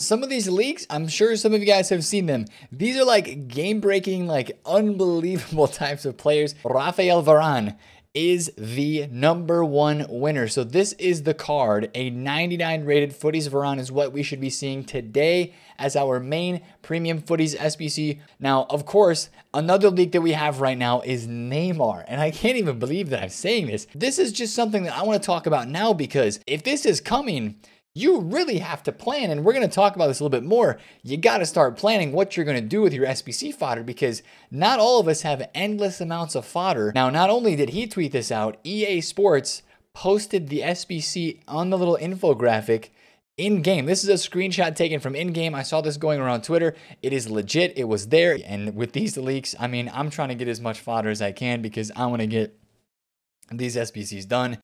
some of these leaks, I'm sure some of you guys have seen them. These are like game breaking, like unbelievable types of players. Raphael Varane is the number one winner. So this is the card. A 99 rated Futties Varane is what we should be seeing today as our main premium Futties SBC. Now, of course, another leak that we have right now is Neymar. And I can't even believe that I'm saying this. This is just something that I want to talk about now because if this is coming, you really have to plan. And we're going to talk about this a little bit more. You got to start planning what you're going to do with your SBC fodder because not all of us have endless amounts of fodder. Now, not only did he tweet this out, EA Sports posted the SBC on the little infographic in game. This is a screenshot taken from in game. I saw this going around Twitter. It is legit. It was there. And with these leaks, I mean, I'm trying to get as much fodder as I can because I want to get these SBCs done.